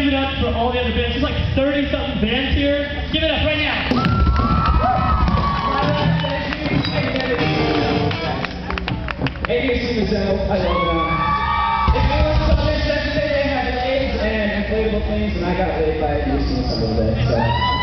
Give it up for all the other bands. There's like 30 something bands here. Give it up right now. ADC Mizzou, I love them. If I listen to this yesterday, they had AIDS and inflatable things, and I got laid by ADC some of day, so.